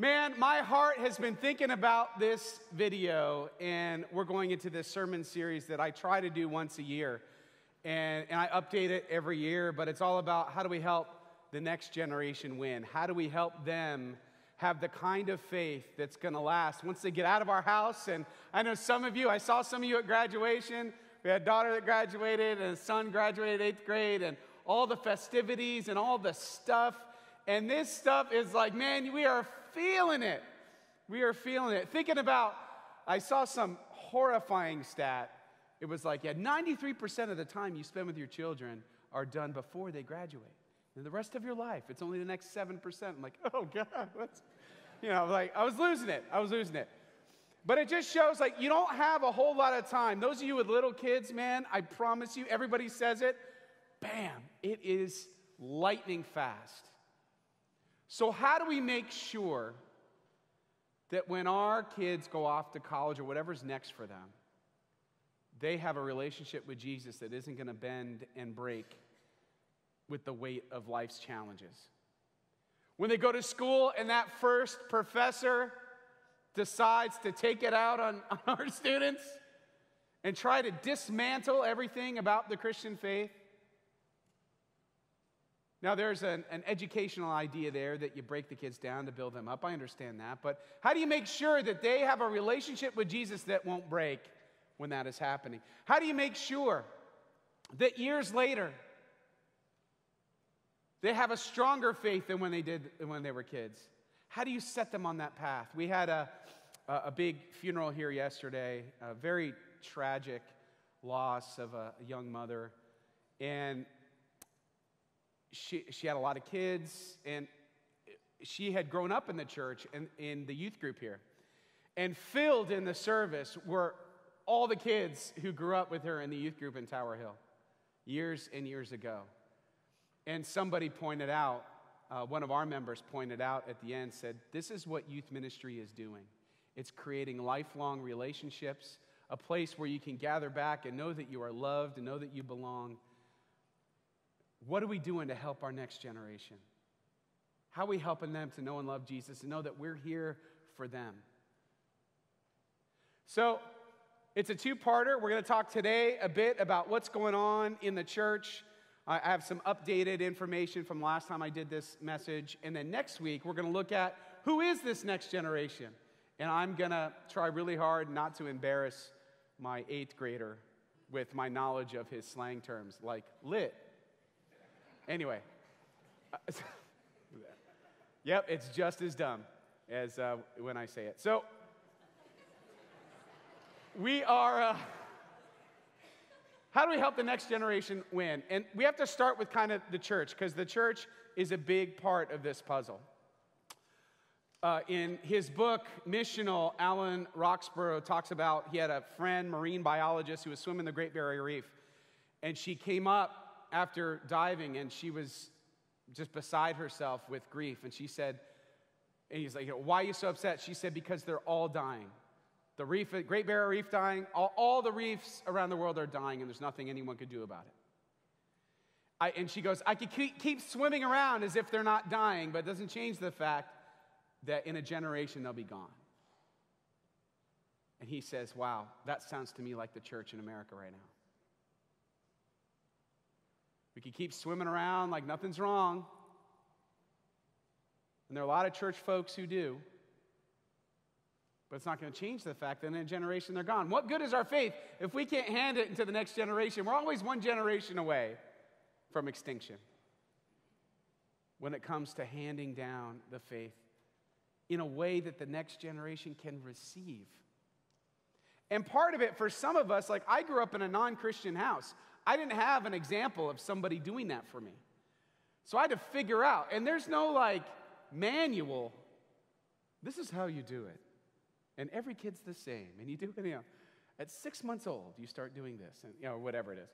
Man, my heart has been thinking about this video, and we're going into this sermon series that I try to do once a year. And, and I update it every year, but it's all about how do we help the next generation win? How do we help them have the kind of faith that's going to last once they get out of our house? And I know some of you, I saw some of you at graduation. We had a daughter that graduated, and a son graduated eighth grade, and all the festivities and all the stuff. And this stuff is like, man, we are feeling it. We are feeling it. Thinking about, I saw some horrifying stat. It was like, yeah, 93% of the time you spend with your children are done before they graduate. And the rest of your life, it's only the next 7%. I'm like, oh God, what's, you know, like, I was losing it. I was losing it. But it just shows like you don't have a whole lot of time. Those of you with little kids, man, I promise you, everybody says it, bam, it is lightning fast. So, how do we make sure that when our kids go off to college or whatever's next for them, they have a relationship with Jesus that isn't going to bend and break with the weight of life's challenges? When they go to school and that first professor decides to take it out on, on our students and try to dismantle everything about the Christian faith, now, there's an, an, educational idea there that you break the kids down to build them up. I understand that. But how do you make sure that they have a relationship with Jesus that won't break when that is happening? How do you make sure that years later they have a stronger faith than when they did when they were kids? How do you set them on that path? We had a, a big funeral here yesterday, a very tragic loss of a, a young mother. And she, she had a lot of kids, and she had grown up in the church and in the youth group here. And filled in the service were all the kids who grew up with her in the youth group in Tower Hill years and years ago. And somebody pointed out, uh, one of our members pointed out at the end, said, This is what youth ministry is doing. It's creating lifelong relationships, a place where you can gather back and know that you are loved and know that you belong. What are we doing to help our next generation? How are we helping them to know and love Jesus and know that we're here for them? So, it's a two parter. We're going to talk today a bit about what's going on in the church. I have some updated information from last time I did this message. And then next week, we're going to look at who is this next generation. And I'm going to try really hard not to embarrass my eighth grader with my knowledge of his slang terms like lit Anyway. yep, it's just as dumb as uh, when I say it. So, we are. Uh, how do we help the next generation win? And we have to start with kind of the church, because the church is a big part of this puzzle. Uh, in his book, Missional, Alan Roxburgh talks about he had a friend, marine biologist, who was swimming the Great Barrier Reef. And she came up after diving and she was just beside herself with grief. And she said, and he's like, Why are you so upset? She said, Because they're all dying. The reef, Great Barrier Reef dying, all, all the reefs around the world are dying, and there's nothing anyone could do about it. I, and she goes, I could keep, keep swimming around as if they're not dying, but it doesn't change the fact that in a generation they'll be gone. And he says, Wow, that sounds to me like the church in America right now. We could keep swimming around like nothing's wrong. And there are a lot of church folks who do. But it's not going to change the fact that in a generation they're gone. What good is our faith if we can't hand it into the next generation? We're always one generation away from extinction when it comes to handing down the faith in a way that the next generation can receive. And part of it, for some of us, like I grew up in a non Christian house. I didn't have an example of somebody doing that for me. So I had to figure out, and there's no like manual. This is how you do it. And every kid's the same. And you do it, you know, at six months old, you start doing this, and you know, whatever it is.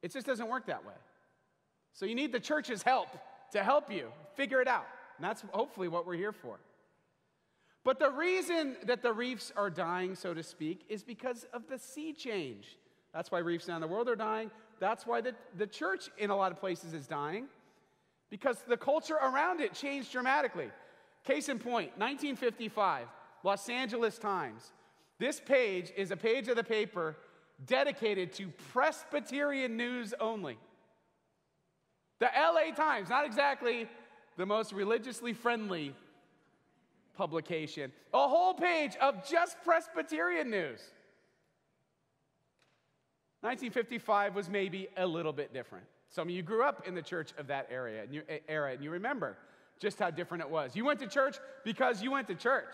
It just doesn't work that way. So you need the church's help to help you figure it out. And that's hopefully what we're here for. But the reason that the reefs are dying, so to speak, is because of the sea change. That's why reefs around the world are dying. That's why the, the church in a lot of places is dying, because the culture around it changed dramatically. Case in point 1955, Los Angeles Times. This page is a page of the paper dedicated to Presbyterian news only. The LA Times, not exactly the most religiously friendly publication, a whole page of just Presbyterian news. 1955 was maybe a little bit different. Some of you grew up in the church of that area era, and you remember just how different it was. You went to church because you went to church.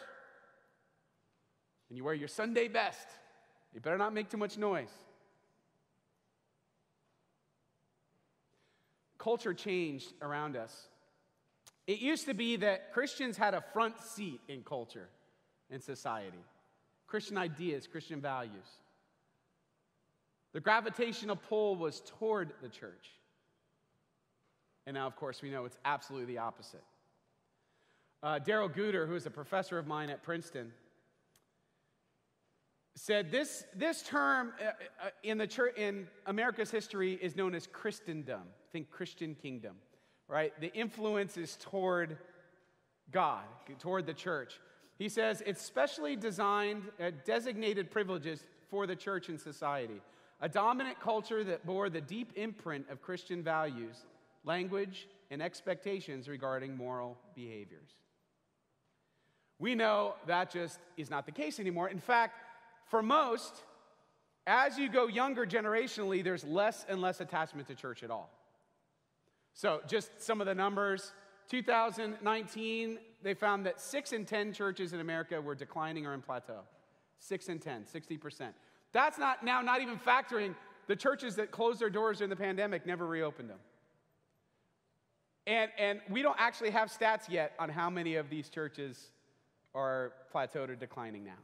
And you wear your Sunday best. You better not make too much noise. Culture changed around us. It used to be that Christians had a front seat in culture and society Christian ideas, Christian values. The gravitational pull was toward the church. And now, of course, we know it's absolutely the opposite. Uh, Darrell Guder, who is a professor of mine at Princeton, said this, this term uh, uh, in, the church, in America's history is known as Christendom. Think Christian kingdom, right? The influence is toward God, toward the church. He says it's specially designed, uh, designated privileges for the church and society. A dominant culture that bore the deep imprint of Christian values, language, and expectations regarding moral behaviors. We know that just is not the case anymore. In fact, for most, as you go younger generationally, there's less and less attachment to church at all. So, just some of the numbers 2019, they found that 6 in 10 churches in America were declining or in plateau. 6 in 10, 60%. That's not now not even factoring the churches that closed their doors during the pandemic never reopened them. And, and we don't actually have stats yet on how many of these churches are plateaued or declining now.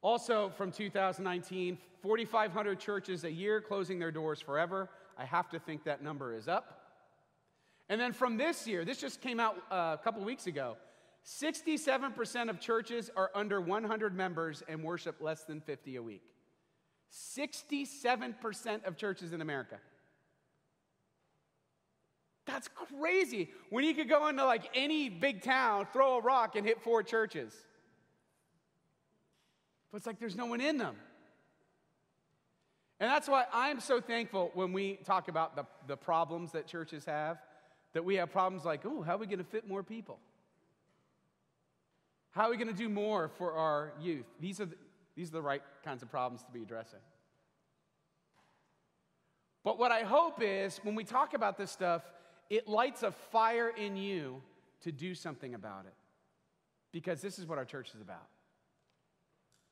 Also, from 2019, 4,500 churches a year closing their doors forever. I have to think that number is up. And then from this year, this just came out uh, a couple weeks ago 67% of churches are under 100 members and worship less than 50 a week. 67% of churches in America. That's crazy. When you could go into like any big town, throw a rock, and hit four churches. But it's like there's no one in them. And that's why I'm so thankful when we talk about the, the problems that churches have, that we have problems like, oh, how are we going to fit more people? How are we going to do more for our youth? These are, the, these are the right kinds of problems to be addressing. But what I hope is when we talk about this stuff, it lights a fire in you to do something about it. Because this is what our church is about.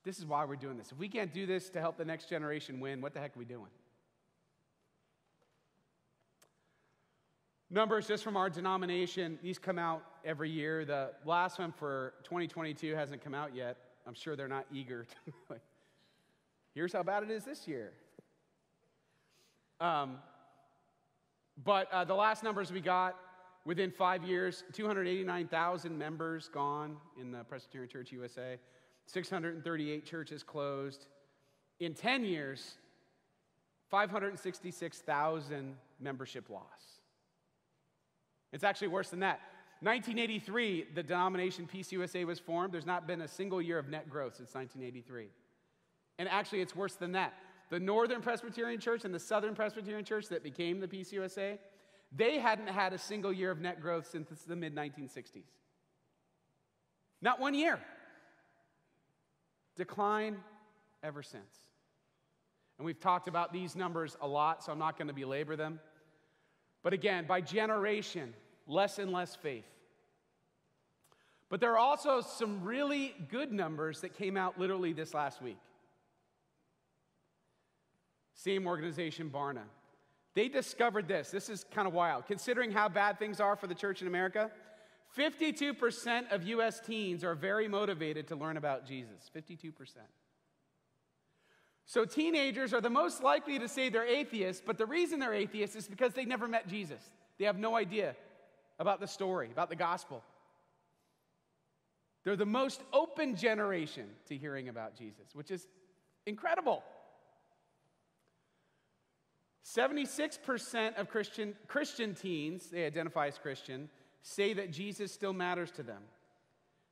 This is why we're doing this. If we can't do this to help the next generation win, what the heck are we doing? Numbers just from our denomination, these come out every year. The last one for 2022 hasn't come out yet. I'm sure they're not eager to, here's how bad it is this year. Um, but uh, the last numbers we got within five years 289,000 members gone in the Presbyterian Church USA, 638 churches closed. In 10 years, 566,000 membership loss. It's actually worse than that. 1983, the denomination PCUSA was formed. There's not been a single year of net growth since 1983. And actually, it's worse than that. The Northern Presbyterian Church and the Southern Presbyterian Church that became the PCUSA, they hadn't had a single year of net growth since the mid 1960s. Not one year. Decline ever since. And we've talked about these numbers a lot, so I'm not going to belabor them. But again, by generation, less and less faith. But there are also some really good numbers that came out literally this last week. Same organization, Barna. They discovered this. This is kind of wild. Considering how bad things are for the church in America, 52% of US teens are very motivated to learn about Jesus. 52%. So, teenagers are the most likely to say they're atheists, but the reason they're atheists is because they never met Jesus. They have no idea about the story, about the gospel. They're the most open generation to hearing about Jesus, which is incredible. 76% of Christian, Christian teens, they identify as Christian, say that Jesus still matters to them.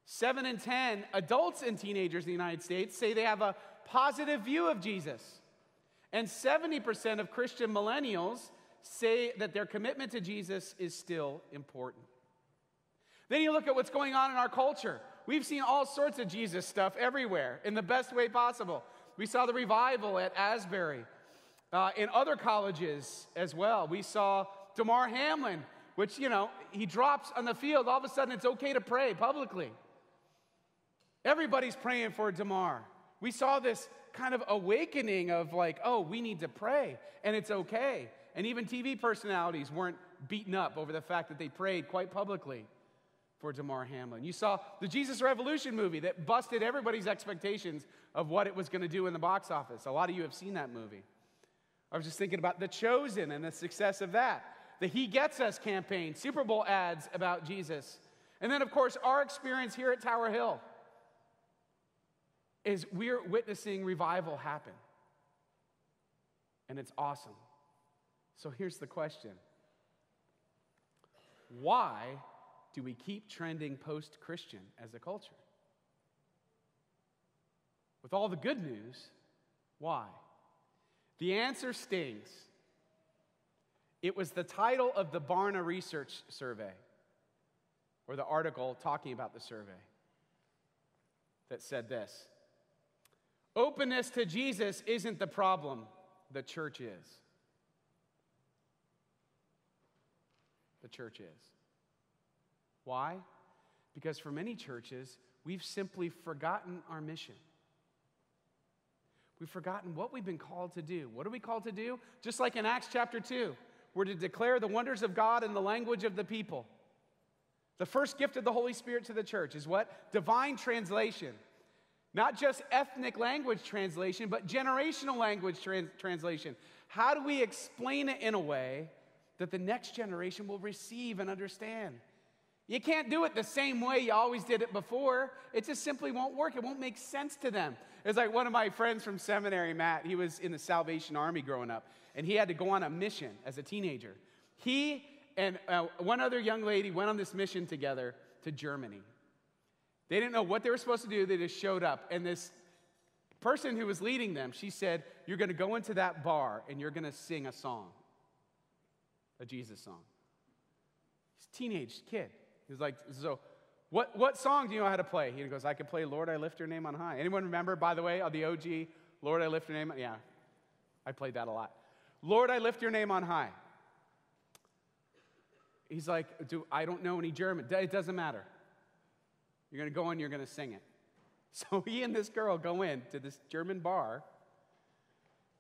Seven in 10 adults and teenagers in the United States say they have a positive view of Jesus. And 70% of Christian millennials say that their commitment to Jesus is still important. Then you look at what's going on in our culture. We've seen all sorts of Jesus stuff everywhere in the best way possible. We saw the revival at Asbury, uh, in other colleges as well. We saw Damar Hamlin, which, you know, he drops on the field. All of a sudden, it's okay to pray publicly. Everybody's praying for Damar. We saw this kind of awakening of like, oh, we need to pray, and it's okay. And even TV personalities weren't beaten up over the fact that they prayed quite publicly for Damar Hamlin. You saw the Jesus Revolution movie that busted everybody's expectations of what it was going to do in the box office. A lot of you have seen that movie. I was just thinking about The Chosen and the success of that. The He Gets Us campaign, Super Bowl ads about Jesus. And then, of course, our experience here at Tower Hill is we're witnessing revival happen. And it's awesome. So here's the question Why do we keep trending post Christian as a culture? With all the good news, why? The answer stings. It was the title of the Barna Research Survey, or the article talking about the survey, that said this Openness to Jesus isn't the problem, the church is. The church is. Why? Because for many churches, we've simply forgotten our mission. We've forgotten what we've been called to do. What are we called to do? Just like in Acts chapter 2, we're to declare the wonders of God in the language of the people. The first gift of the Holy Spirit to the church is what? Divine translation. Not just ethnic language translation, but generational language trans- translation. How do we explain it in a way that the next generation will receive and understand? You can't do it the same way you always did it before. It just simply won't work. It won't make sense to them. It's like one of my friends from seminary, Matt, he was in the Salvation Army growing up, and he had to go on a mission as a teenager. He and uh, one other young lady went on this mission together to Germany. They didn't know what they were supposed to do, they just showed up. And this person who was leading them, she said, You're going to go into that bar and you're going to sing a song, a Jesus song. He's a teenage kid. He's like, so what, what song do you know how to play? He goes, I can play Lord, I lift your name on high. Anyone remember, by the way, the OG, Lord, I lift your name? Yeah, I played that a lot. Lord, I lift your name on high. He's like, do, I don't know any German. It doesn't matter. You're going to go in, you're going to sing it. So he and this girl go in to this German bar,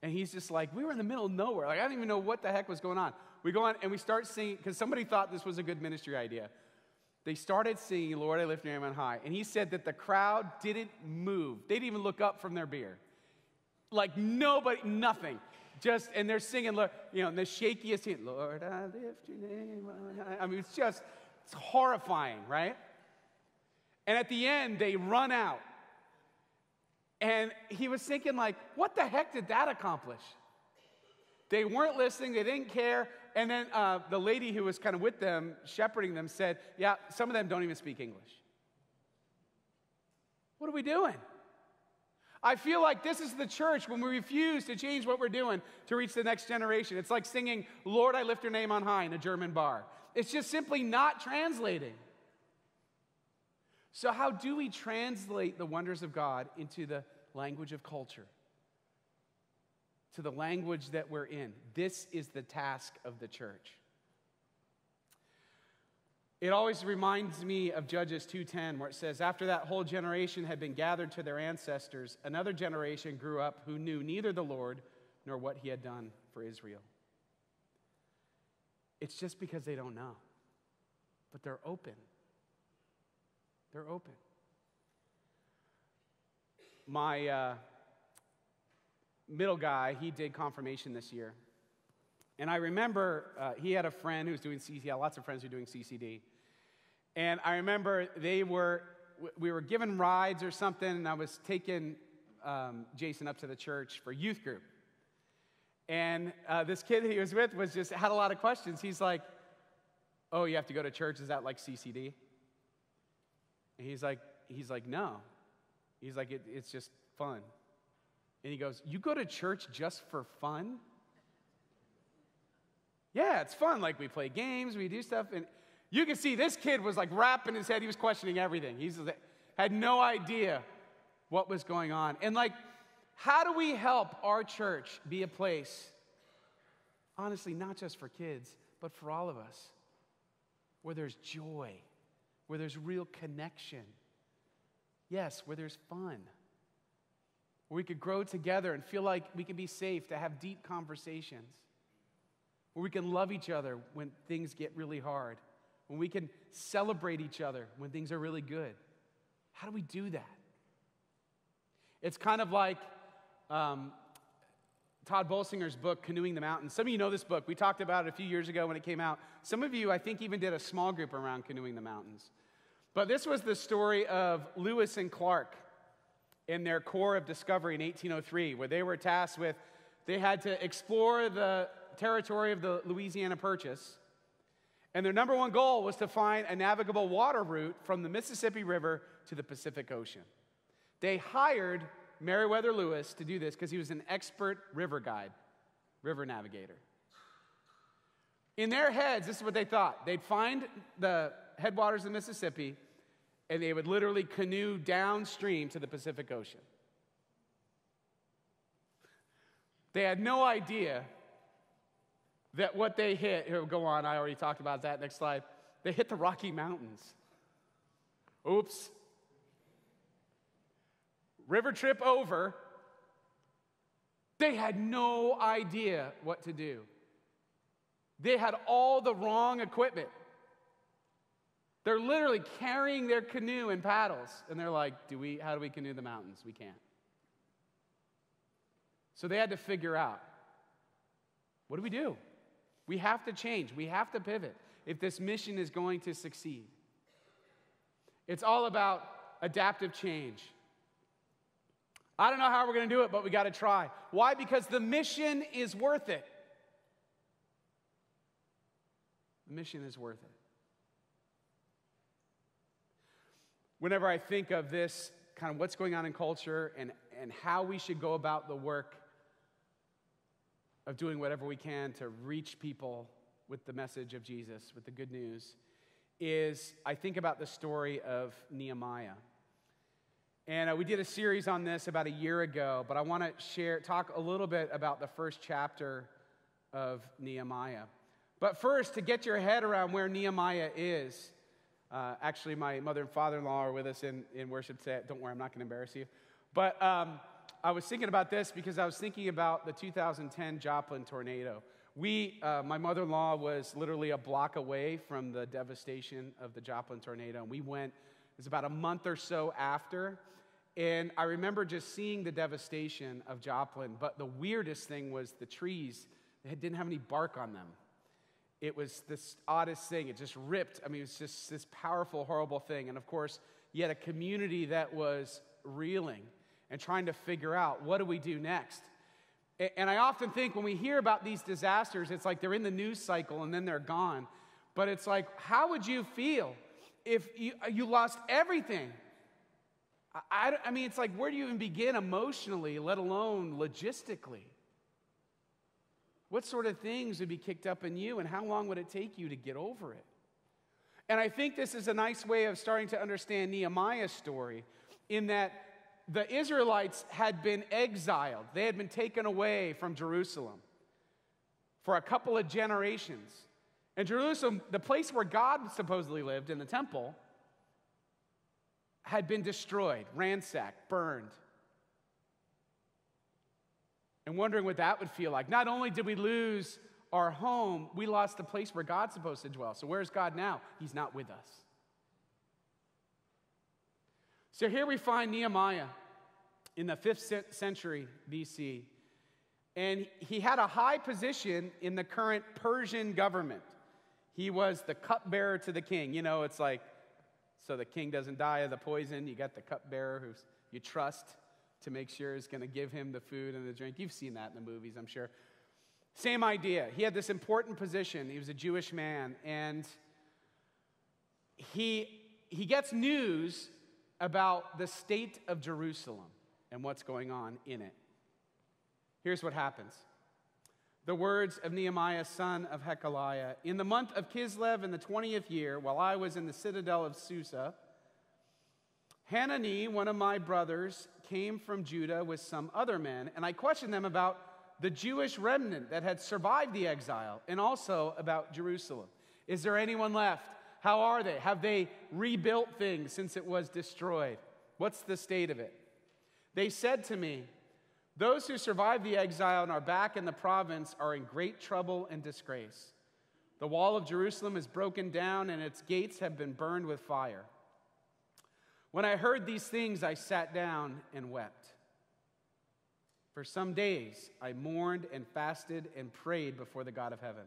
and he's just like, we were in the middle of nowhere. Like, I don't even know what the heck was going on. We go on and we start singing, because somebody thought this was a good ministry idea. They started singing, Lord, I lift your name on high. And he said that the crowd didn't move. They didn't even look up from their beer. Like nobody, nothing. Just, and they're singing, Lord, you know, the shakiest hint, Lord, I lift your name on high. I mean, it's just, it's horrifying, right? And at the end, they run out. And he was thinking, like, what the heck did that accomplish? They weren't listening, they didn't care. And then uh, the lady who was kind of with them, shepherding them, said, Yeah, some of them don't even speak English. What are we doing? I feel like this is the church when we refuse to change what we're doing to reach the next generation. It's like singing, Lord, I lift your name on high in a German bar. It's just simply not translating. So, how do we translate the wonders of God into the language of culture? To the language that we're in. This is the task of the church. It always reminds me of Judges 2:10 where it says after that whole generation had been gathered to their ancestors another generation grew up who knew neither the Lord nor what he had done for Israel. It's just because they don't know. But they're open. They're open. My uh, middle guy, he did confirmation this year. And I remember uh, he had a friend who was doing CCD, lots of friends who were doing CCD. And I remember they were, we were given rides or something, and I was taking um, Jason up to the church for youth group. And uh, this kid that he was with was just had a lot of questions. He's like, Oh, you have to go to church? Is that like CCD? And he's like, he's like, no. He's like, it, it's just fun. And he goes, You go to church just for fun? Yeah, it's fun. Like we play games, we do stuff. And you can see this kid was like wrapping his head. He was questioning everything. He had no idea what was going on. And like, how do we help our church be a place, honestly, not just for kids, but for all of us, where there's joy, where there's real connection? Yes, where there's fun, where we could grow together and feel like we can be safe to have deep conversations, where we can love each other when things get really hard, when we can celebrate each other when things are really good. How do we do that? It's kind of like um, Tod Bolsinger's book, Canoeing the Mountains. Some of you know this book. We talked about it a few years ago when it came out. Some of you, I think, even did a small group around Canoeing the Mountains. But this was the story of Lewis and Clark in their Corps of Discovery in 1803, where they were tasked with, they had to explore the territory of the Louisiana Purchase. And their number one goal was to find a navigable water route from the Mississippi River to the Pacific Ocean. They hired Meriwether Lewis to do this because he was an expert river guide, river navigator. In their heads, this is what they thought they'd find the headwaters of the Mississippi, and they would literally canoe downstream to the Pacific Ocean. They had no idea that what they hit, here, go on, I already talked about that. Next slide. They hit the Rocky Mountains. Oops. River trip over. They had no idea what to do. They had all the wrong equipment. They're literally carrying their canoe and paddles, and they're like, "Do we? How do we canoe the mountains? We can't." So they had to figure out, what do we do? We have to change. We have to pivot if this mission is going to succeed. It's all about adaptive change. I don't know how we're going to do it, but we got to try. Why? Because the mission is worth it. The mission is worth it. Whenever I think of this, kind of what's going on in culture and, and how we should go about the work of doing whatever we can to reach people with the message of Jesus, with the good news, is I think about the story of Nehemiah. And uh, we did a series on this about a year ago, but I want to share, talk a little bit about the first chapter of Nehemiah. But first, to get your head around where Nehemiah is, uh, actually, my mother and father in law are with us in, in worship today. Don't worry, I'm not going to embarrass you. But um, I was thinking about this because I was thinking about the 2010 Joplin tornado. We, uh, my mother in law was literally a block away from the devastation of the Joplin tornado. And we went, it was about a month or so after. And I remember just seeing the devastation of Joplin, but the weirdest thing was the trees, they didn't have any bark on them. It was this oddest thing. It just ripped. I mean, it was just this powerful, horrible thing. And of course, you had a community that was reeling and trying to figure out what do we do next. And I often think when we hear about these disasters, it's like they're in the news cycle and then they're gone. But it's like, how would you feel if you, uh, you lost everything? I, I, mean, it's like, where do you even begin emotionally, let alone logistically? What sort of things would be kicked up in you, and how long would it take you to get over it? And I think this is a nice way of starting to understand Nehemiah's story in that the Israelites had been exiled, they had been taken away from Jerusalem for a couple of generations. And Jerusalem, the place where God supposedly lived in the temple, had been destroyed, ransacked, burned. And wondering what that would feel like. Not only did we lose our home, we lost the place where God's supposed to dwell. So, where's God now? He's not with us. So, here we find Nehemiah in the 5th century BC. And he had a high position in the current Persian government. He was the cupbearer to the king. You know, it's like so the king doesn't die of the poison. You got the cupbearer who you trust to make sure is going to give him the food and the drink. You've seen that in the movies, I'm sure. Same idea. He had this important position. He was a Jewish man. And he, he gets news about the state of Jerusalem and what's going on in it. Here's what happens. The words of Nehemiah, son of Hakaliah. In the month of Kislev in the 20th year, while I was in the citadel of Susa, Hanani, one of my brothers, came from Judah with some other men, and I questioned them about the Jewish remnant that had survived the exile and also about Jerusalem. Is there anyone left? How are they? Have they rebuilt things since it was destroyed? What's the state of it? They said to me, Those who survived the exile and are back in the province are in great trouble and disgrace. The wall of Jerusalem is broken down and its gates have been burned with fire. When I heard these things, I sat down and wept. For some days I mourned and fasted and prayed before the God of heaven.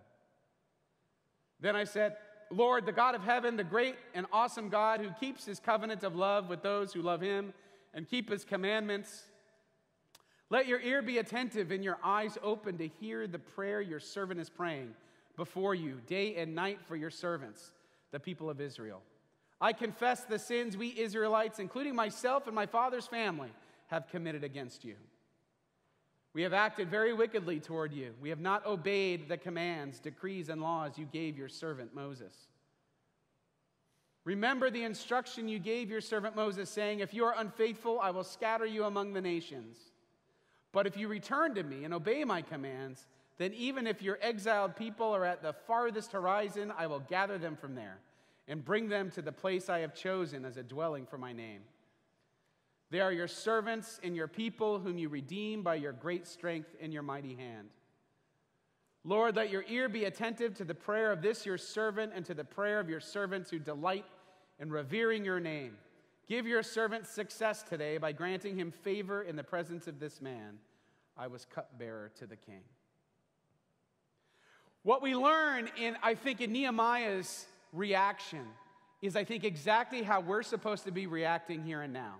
Then I said, Lord, the God of heaven, the great and awesome God who keeps his covenant of love with those who love him and keep his commandments, let your ear be attentive and your eyes open to hear the prayer your servant is praying before you day and night for your servants, the people of Israel. I confess the sins we Israelites, including myself and my father's family, have committed against you. We have acted very wickedly toward you. We have not obeyed the commands, decrees, and laws you gave your servant Moses. Remember the instruction you gave your servant Moses, saying, If you are unfaithful, I will scatter you among the nations. But if you return to me and obey my commands, then even if your exiled people are at the farthest horizon, I will gather them from there and bring them to the place I have chosen as a dwelling for my name. They are your servants and your people, whom you redeem by your great strength and your mighty hand. Lord, let your ear be attentive to the prayer of this your servant and to the prayer of your servants who delight in revering your name. Give your servant success today by granting him favor in the presence of this man. I was cupbearer to the king. What we learn in, I think, in Nehemiah's reaction is, I think, exactly how we're supposed to be reacting here and now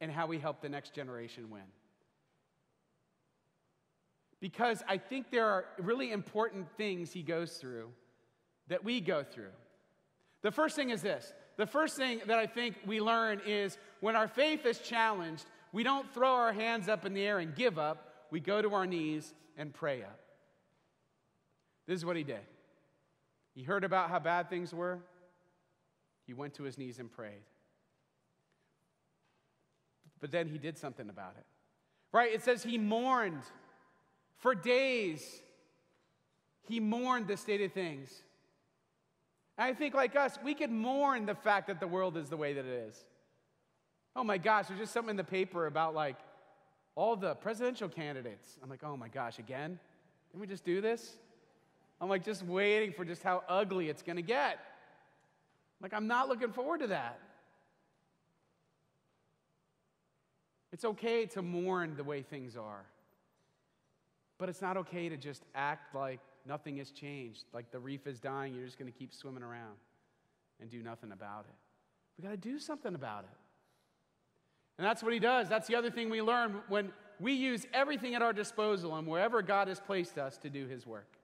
and how we help the next generation win. Because I think there are really important things he goes through that we go through. The first thing is this the first thing that I think we learn is when our faith is challenged, we don't throw our hands up in the air and give up, we go to our knees and pray up. This is what he did. He heard about how bad things were, he went to his knees and prayed. But then he did something about it. Right? It says he mourned for days. He mourned the state of things. And I think, like us, we could mourn the fact that the world is the way that it is. Oh my gosh, there's just something in the paper about like all the presidential candidates. I'm like, oh my gosh, again? Can we just do this? I'm like, just waiting for just how ugly it's gonna get. Like, I'm not looking forward to that. It's okay to mourn the way things are. But it's not okay to just act like nothing has changed, like the reef is dying, you're just going to keep swimming around and do nothing about it. We got to do something about it. And that's what he does. That's the other thing we learn when we use everything at our disposal and wherever God has placed us to do his work.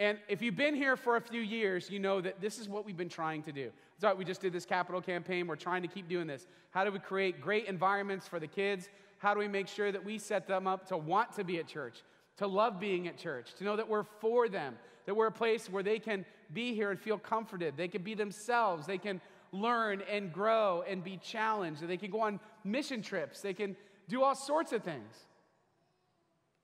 And if you've been here for a few years, you know that this is what we've been trying to do. So we just did this capital campaign. We're trying to keep doing this. How do we create great environments for the kids? How do we make sure that we set them up to want to be at church, to love being at church, to know that we're for them, that we're a place where they can be here and feel comforted, they can be themselves, they can learn and grow and be challenged, they can go on mission trips, they can do all sorts of things.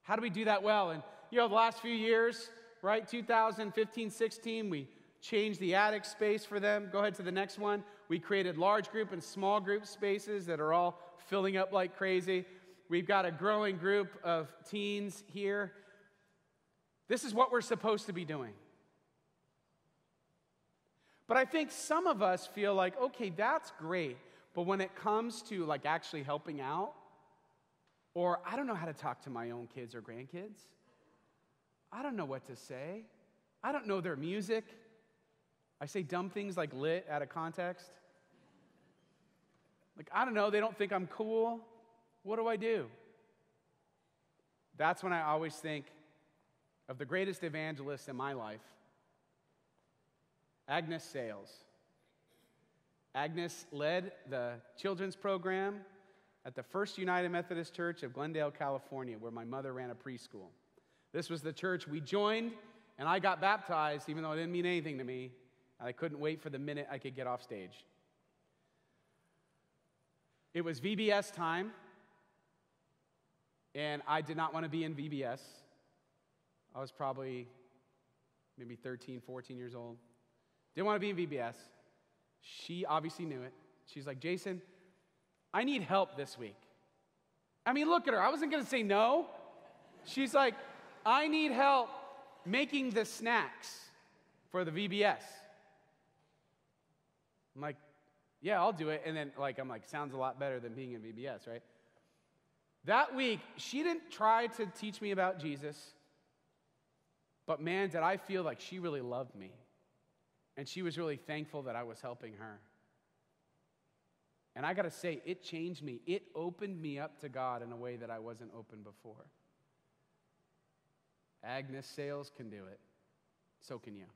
How do we do that well? And you know, the last few years, right, 2015, 16, we changed the attic space for them. Go ahead to the next one. We created large group and small group spaces that are all filling up like crazy. We've got a growing group of teens here. This is what we're supposed to be doing. But I think some of us feel like, okay, that's great. But when it comes to like actually helping out, or I don't know how to talk to my own kids or grandkids, I don't know what to say. I don't know their music. I say dumb things like lit out of context. Like, I don't know, they don't think I'm cool. What do I do? That's when I always think of the greatest evangelist in my life. Agnes Sales. Agnes led the children's program at the First United Methodist Church of Glendale, California, where my mother ran a preschool. This was the church we joined, and I got baptized, even though it didn't mean anything to me. And I couldn't wait for the minute I could get off stage. It was VBS time, and I did not want to be in VBS. I was probably maybe 13, 14 years old. Didn't want to be in VBS. She obviously knew it. She's like, Jason, I need help this week. I mean, look at her. I wasn't going to say no. She's like, I need help making the snacks for the VBS. I'm like, yeah, I'll do it. And then, like, I'm like, sounds a lot better than being in VBS, right? That week, she didn't try to teach me about Jesus, but man, did I feel like she really loved me. And she was really thankful that I was helping her. And I got to say, it changed me. It opened me up to God in a way that I wasn't open before. Agnes Sales can do it. So can you.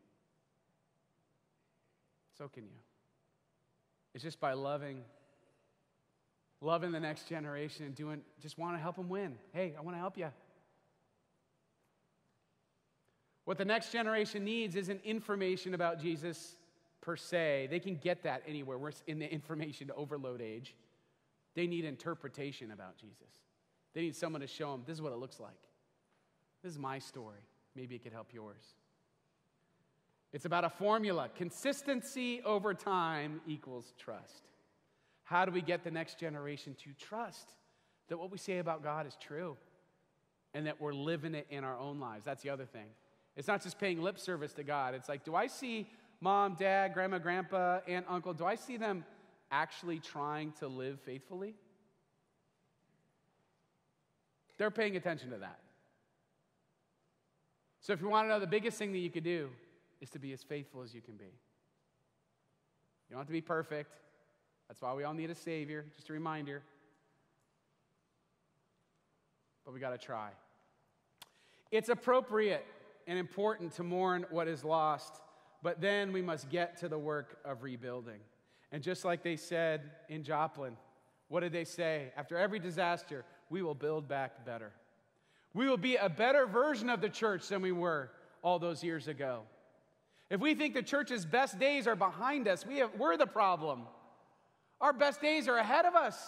So can you. It's just by loving loving the next generation and doing just want to help them win. Hey, I want to help you. What the next generation needs isn't information about Jesus per se. They can get that anywhere. We're in the information overload age. They need interpretation about Jesus. They need someone to show them this is what it looks like. This is my story. Maybe it could help yours. It's about a formula consistency over time equals trust. How do we get the next generation to trust that what we say about God is true and that we're living it in our own lives? That's the other thing. It's not just paying lip service to God. It's like, do I see mom, dad, grandma, grandpa, aunt, uncle, do I see them actually trying to live faithfully? They're paying attention to that. So, if you want to know the biggest thing that you could do is to be as faithful as you can be. You don't have to be perfect. That's why we all need a Savior, just a reminder. But we got to try. It's appropriate and important to mourn what is lost but then we must get to the work of rebuilding. And just like they said in Joplin, what did they say? After every disaster, we will build back better. We will be a better version of the church than we were all those years ago. If we think the church's best days are behind us, we have, we're the problem. Our best days are ahead of us.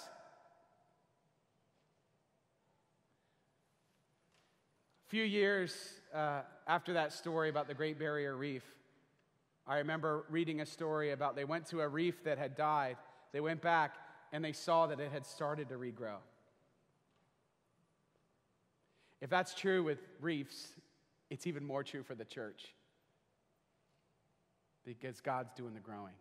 A few years uh, after that story about the Great Barrier Reef, I remember reading a story about they went to a reef that had died. They went back and they saw that it had started to regrow. If that's true with reefs, it's even more true for the church because God's doing the growing.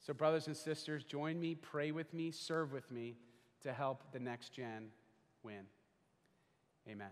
So, brothers and sisters, join me, pray with me, serve with me to help the next gen win. Amen.